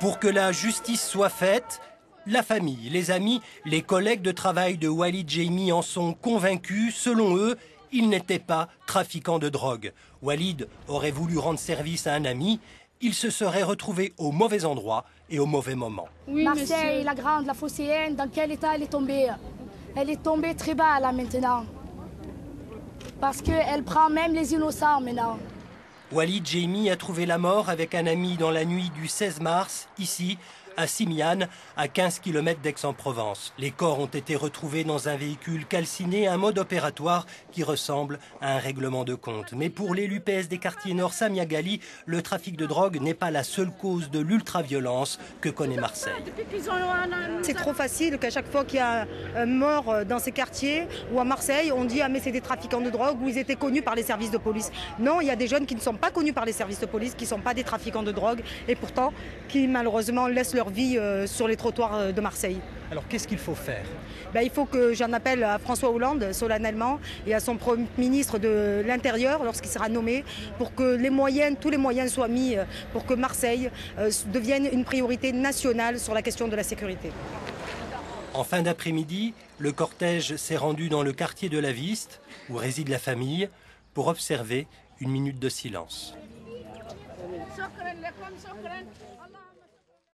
Pour que la justice soit faite, la famille, les amis, les collègues de travail de Walid Jamie en sont convaincus. Selon eux, il n'était pas trafiquant de drogue. Walid aurait voulu rendre service à un ami. Il se serait retrouvé au mauvais endroit et au mauvais moment. Marseille, la grande, la phocéenne, dans quel état elle est tombée? Elle est tombée très bas là maintenant. Parce qu'elle prend même les innocents maintenant. Walid Jamie a trouvé la mort avec un ami dans la nuit du 16 mars, ici, à Simiane, à 15 km d'Aix-en-Provence. Les corps ont été retrouvés dans un véhicule calciné, un mode opératoire qui ressemble à un règlement de compte. Mais pour l'élu PS des quartiers nord, Samia Gali, le trafic de drogue n'est pas la seule cause de l'ultraviolence que connaît Marseille. C'est trop facile qu'à chaque fois qu'il y a un mort dans ces quartiers ou à Marseille, on dit ah mais c'est des trafiquants de drogue ou ils étaient connus par les services de police. Non, il y a des jeunes qui ne sont pas connus par les services de police, qui ne sont pas des trafiquants de drogue et pourtant qui malheureusement laissent leur vie euh, sur les trottoirs euh, de Marseille. Alors qu'est-ce qu'il faut faire? Ben, Il faut que j'en appelle à François Hollande solennellement et à son Premier ministre de l'Intérieur lorsqu'il sera nommé pour que les moyens, tous les moyens soient mis euh, pour que Marseille devienne une priorité nationale sur la question de la sécurité. En fin d'après-midi, le cortège s'est rendu dans le quartier de la Viste, où réside la famille, pour observer une minute de silence.